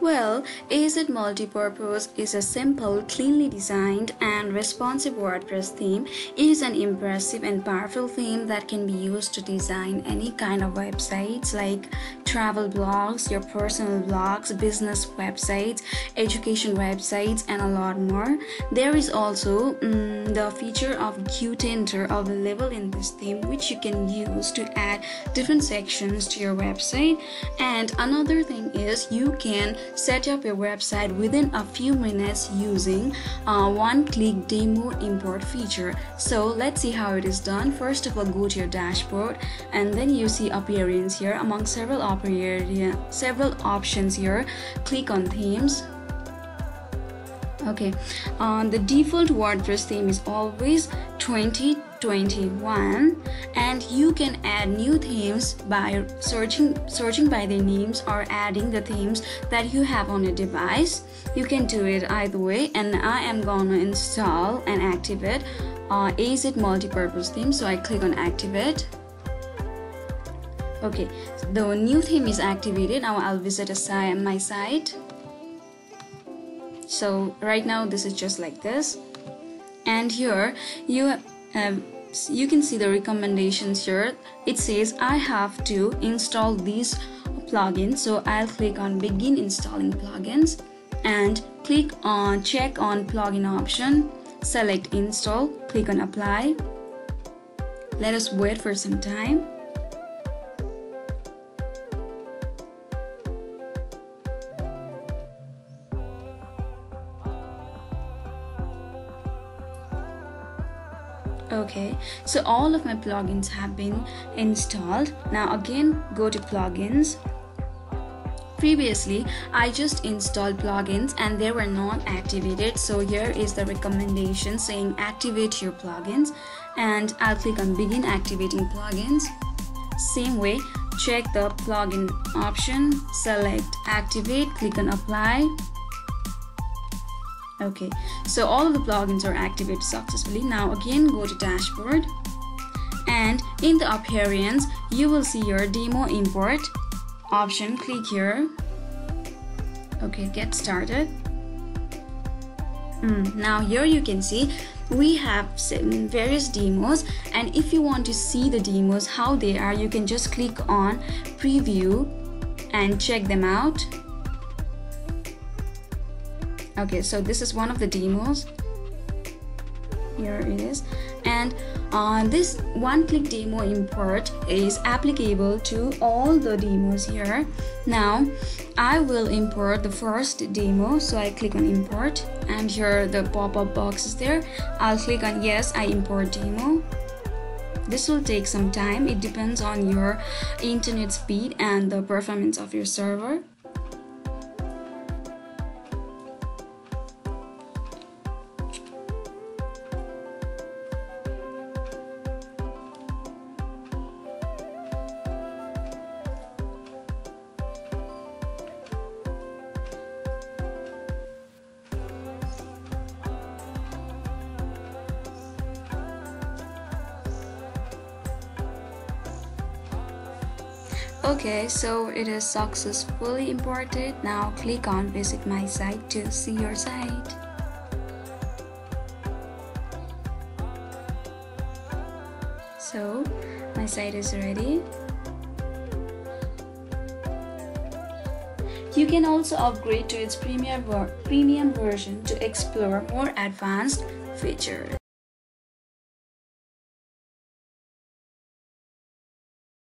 Well, AZ Multipurpose is a simple, cleanly designed and responsive WordPress theme. It is an impressive and powerful theme that can be used to design any kind of websites like travel blogs, your personal blogs, business websites, education websites, and a lot more. There is also um, the feature of Qtender available in this theme, which you can use to add different sections to your website. And another thing is you can set up your website within a few minutes using a one-click demo import feature. So let's see how it is done. First of all, go to your dashboard and then you see appearance here among several several options here. Click on themes. Okay uh, the default wordpress theme is always 2021 and you can add new themes by searching searching by the names or adding the themes that you have on your device. You can do it either way and i am gonna install and activate uh, AZ multi-purpose theme. So i click on activate okay the new theme is activated. Now i'll visit site my site. So right now this is just like this. And here you um, have you can see the recommendations here. It says I have to install these plugins. So I'll click on begin installing plugins and click on check on plugin option. Select install. Click on apply. Let us wait for some time okay so all of my plugins have been installed. Now again go to plugins. Previously I just installed plugins and they were not activated so here is the recommendation saying activate your plugins and I'll click on begin activating plugins. Same way check the plugin option select activate click on apply okay so all of the plugins are activated successfully. Now again go to dashboard and in the appearance you will see your demo import option. Click here. Okay get started. Mm, now here you can see we have various demos and if you want to see the demos how they are you can just click on preview and check them out okay so this is one of the demos. Here it is. And uh, this one-click demo import is applicable to all the demos here. Now I will import the first demo. So I click on import and here the pop-up box is there. I'll click on yes I import demo. This will take some time. It depends on your internet speed and the performance of your server Okay, so it is successfully imported. Now click on visit my site to see your site. So my site is ready. You can also upgrade to its premium, ver premium version to explore more advanced features.